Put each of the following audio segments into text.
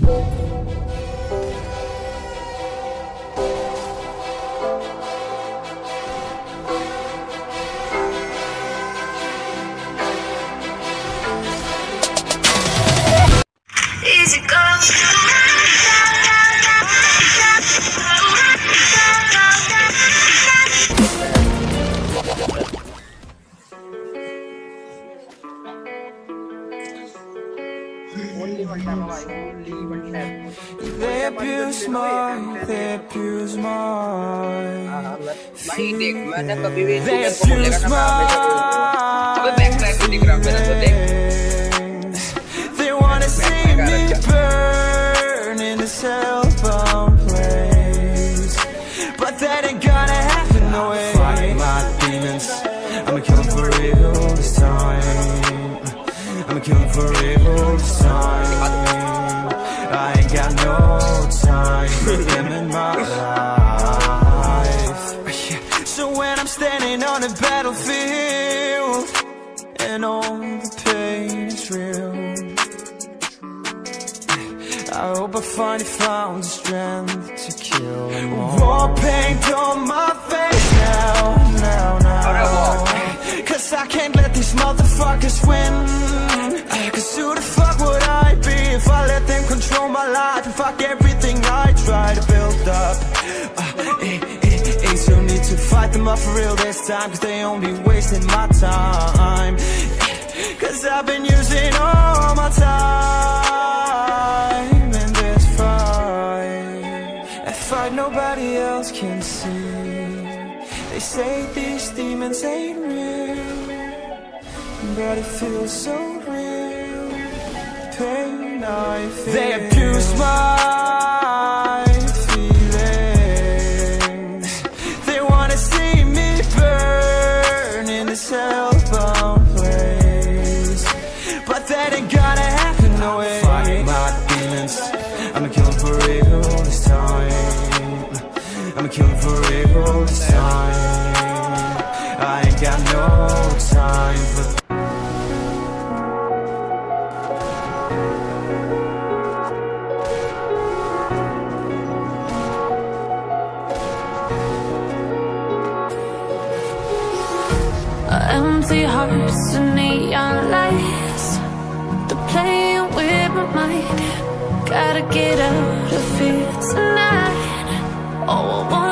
Música मैं- भाई देख मैंने कभी भी They इंटरनेट को बोलेगा abuse ना मैं हमेशा बोलूंगा अबे बैक ट्रैक दिख रहा मेरा तो देख feelings. They wanna see me burn in this hellbound place But that ain't gonna happen, no way Fight my demons, I'ma kill 'em for real this time I'ma kill 'em for real this time On a battlefield And all the pain is real. I hope I finally found the strength to kill them all. War paint on my face now, now, now. Cause I can't let these motherfuckers win. Cause who the fuck would I be if I let them control my life And fuck everything them up for real this time Cause they only wasting my time. Cause I've been using all my time in this fight. A fight nobody else can see. They say these demons ain't real But it feels so real. Pain I feel. They abuse my Hearts and neon lights. They're playing with my mind. Gotta get out of here tonight. Oh, I wanna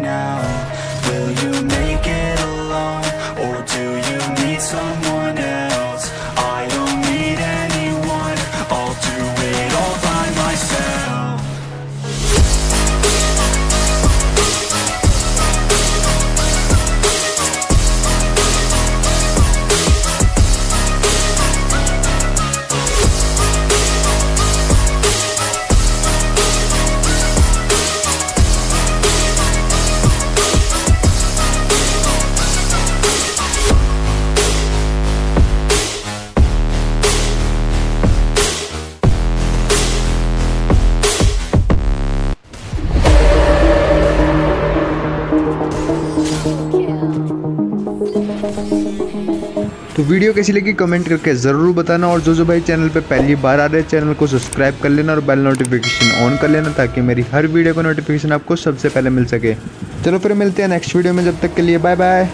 video कैसी लगी comment करके ज़रूर बताना और जो जो भाई channel पे पहली बार आ रहे चैनल को सब्सक्राइब कर लेना और बेल नोटिफिकेशन ऑन कर लेना ताकि मेरी हर वीडियो का नोटिफिकेशन आपको सबसे पहले मिल सके। चलो फिर मिलते हैं नेक्स्ट वीडियो में, जब तक के लिए बाय बाय